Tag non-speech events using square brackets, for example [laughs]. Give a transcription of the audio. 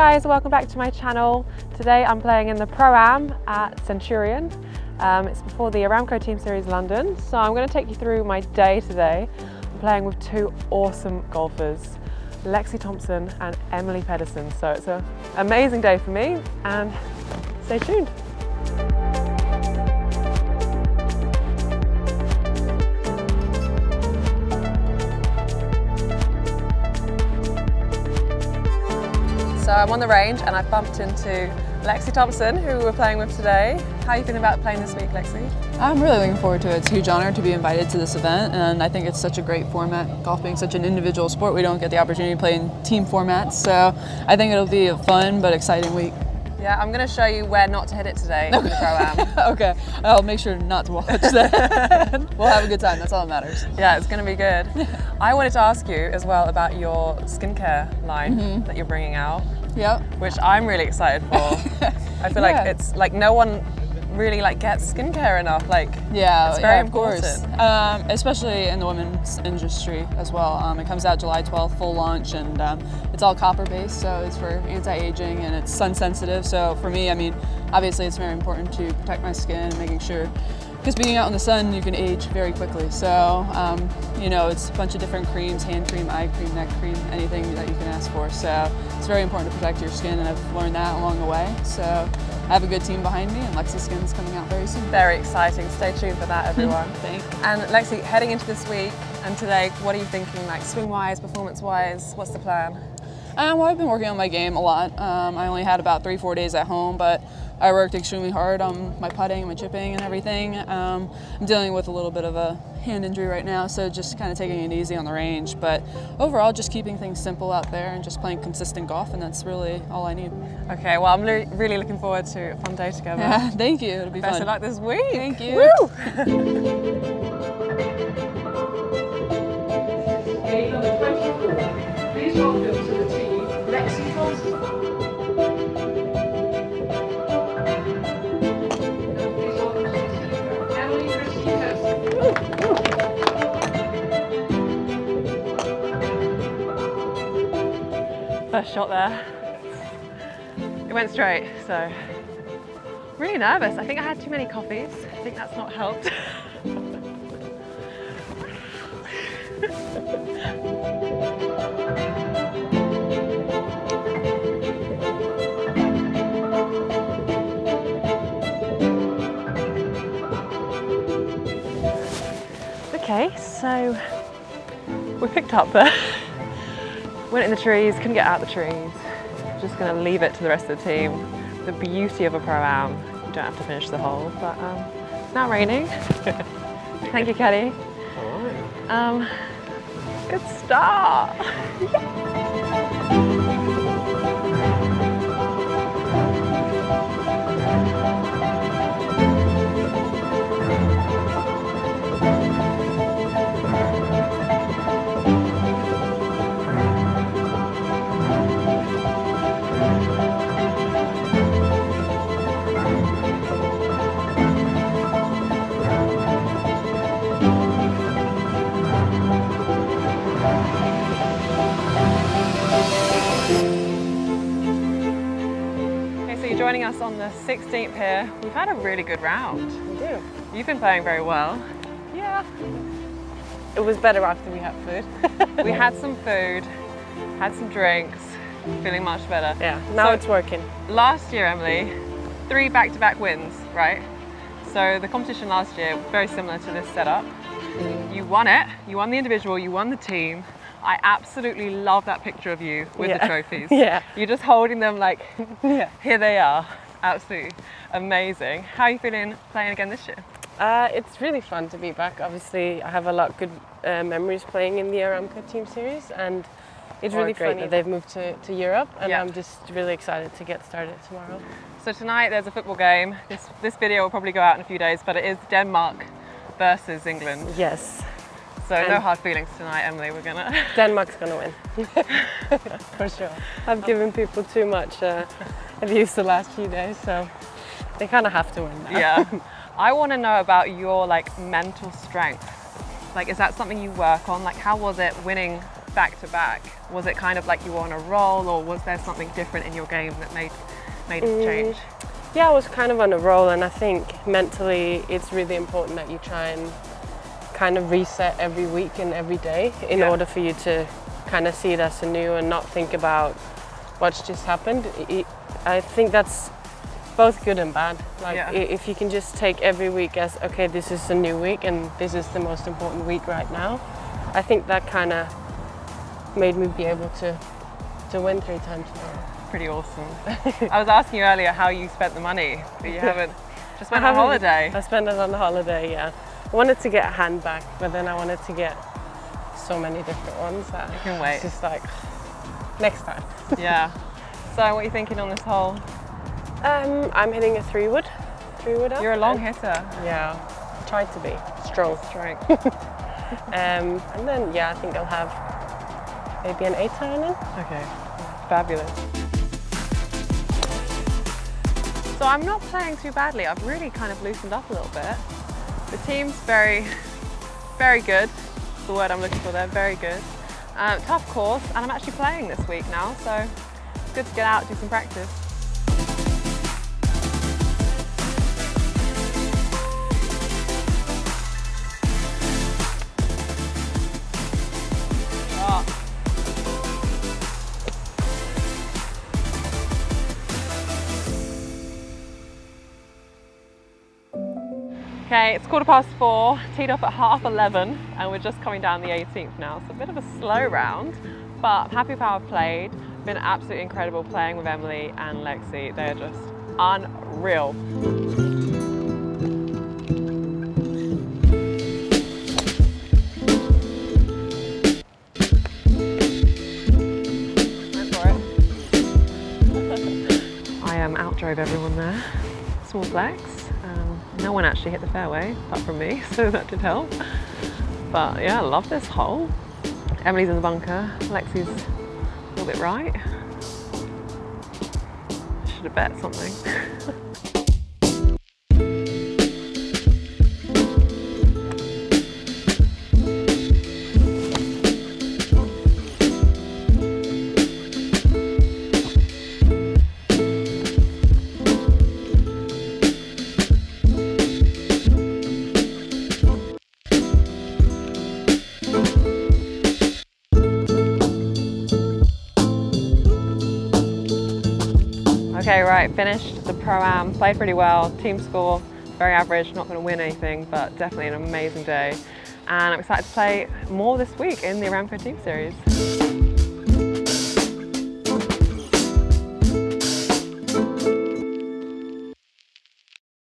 guys, welcome back to my channel. Today I'm playing in the Pro-Am at Centurion. Um, it's before the Aramco Team Series London, so I'm going to take you through my day today. I'm playing with two awesome golfers, Lexi Thompson and Emily Pedersen. So it's an amazing day for me and stay tuned. So I'm on the range and I bumped into Lexi Thompson, who we're playing with today. How are you feeling about playing this week, Lexi? I'm really looking forward to it. It's a huge honor to be invited to this event, and I think it's such a great format. Golf being such an individual sport, we don't get the opportunity to play in team formats, so I think it'll be a fun but exciting week. Yeah, I'm going to show you where not to hit it today in the Pro-Am. [laughs] okay, I'll make sure not to watch that. [laughs] we'll have a good time, that's all that matters. Yeah, it's going to be good. [laughs] I wanted to ask you as well about your skincare line mm -hmm. that you're bringing out. Yep. Which I'm really excited for. [laughs] I feel yeah. like it's like no one really like gets skincare enough. Like yeah, it's very yeah, important. Um, especially in the women's industry as well. Um, it comes out July 12th, full launch, and um, it's all copper based, so it's for anti-aging and it's sun sensitive. So for me, I mean, obviously it's very important to protect my skin, making sure because being out in the sun, you can age very quickly. So, um, you know, it's a bunch of different creams, hand cream, eye cream, neck cream, anything that you can ask for. So it's very important to protect your skin and I've learned that along the way. So I have a good team behind me and Lexi Skin's coming out very soon. Very exciting. Stay tuned for that, [laughs] everyone. Thanks. And Lexi, heading into this week and today, what are you thinking, like swing-wise, performance-wise? What's the plan? Um, well, I've been working on my game a lot. Um, I only had about three, four days at home, but I worked extremely hard on my putting, my chipping, and everything. Um, I'm dealing with a little bit of a hand injury right now, so just kind of taking it easy on the range. But overall, just keeping things simple out there and just playing consistent golf, and that's really all I need. Okay, well, I'm really looking forward to a fun day together. Yeah, [laughs] thank you. It'll be Best fun. of luck this week. Thank you. [laughs] first shot there. It went straight, so really nervous. I think I had too many coffees. I think that's not helped. [laughs] okay, so we picked up the Went in the trees, couldn't get out the trees. Just gonna leave it to the rest of the team. The beauty of a pro-am, you don't have to finish the hole, but um, it's now raining. [laughs] Thank you, Kelly. All right. Um, good start. [laughs] joining us on the 16th here. We've had a really good round. We do. You've been playing very well. Yeah. It was better after we had food. [laughs] we had some food, had some drinks, feeling much better. Yeah, now so, it's working. Last year, Emily, three back-to-back -back wins, right? So the competition last year, very similar to this setup. Mm. You won it, you won the individual, you won the team, I absolutely love that picture of you with yeah. the trophies. [laughs] Yeah. You're just holding them like, [laughs] yeah. here they are. Absolutely amazing. How are you feeling playing again this year? Uh, it's really fun to be back. Obviously, I have a lot of good uh, memories playing in the Aramco Team Series, and it's really great that they've moved to, to Europe, and yeah. I'm just really excited to get started tomorrow. So tonight there's a football game. This, this video will probably go out in a few days, but it is Denmark versus England. Yes. So and no hard feelings tonight, Emily. We're gonna. [laughs] Denmark's gonna win. [laughs] For sure. I've given people too much uh, abuse the last few days, so they kind of have to win now. Yeah. [laughs] I want to know about your like mental strength. Like, is that something you work on? Like, how was it winning back to back, was it kind of like you were on a roll or was there something different in your game that made, made it mm, change? Yeah, I was kind of on a roll and I think mentally it's really important that you try and kind of reset every week and every day in yeah. order for you to kind of see it as a new and not think about what's just happened. I think that's both good and bad. Like yeah. if you can just take every week as okay, this is a new week and this is the most important week right now. I think that kind of made me be able to to win three times now. Pretty awesome. I was asking you earlier how you spent the money, but you [laughs] haven't. Just went on holiday. I spent it on the holiday. Yeah, I wanted to get a handbag, but then I wanted to get so many different ones that you can wait. It's just like next time. yeah. [laughs] So what are you thinking on this hole? Um, I'm hitting a three wood. Three wood up. You're a long hitter. Yeah, tried to be strong. Strength. [laughs] um, and then yeah, I think I'll have maybe an eight iron in. Okay, fabulous. So I'm not playing too badly. I've really kind of loosened up a little bit. The team's very, very good. That's the word I'm looking for there, very good. Uh, tough course, and I'm actually playing this week now, so it's good to get out, do some practice. Okay, it's quarter past four, teed off at half 11, and we're just coming down the 18th now, so a bit of a slow round, but I'm happy with how I've played. Been absolutely incredible playing with Emily and Lexi. They're just unreal. [laughs] I um, outdrove everyone there. Small flex. Um, no one actually hit the fairway, apart from me, [laughs] so that did help. But yeah, I love this hole. Emily's in the bunker, Lexi's a little bit right. Should have bet something. [laughs] Right, finished the Pro-Am, played pretty well, team score, very average, not going to win anything, but definitely an amazing day. And I'm excited to play more this week in the Aramco Team Series.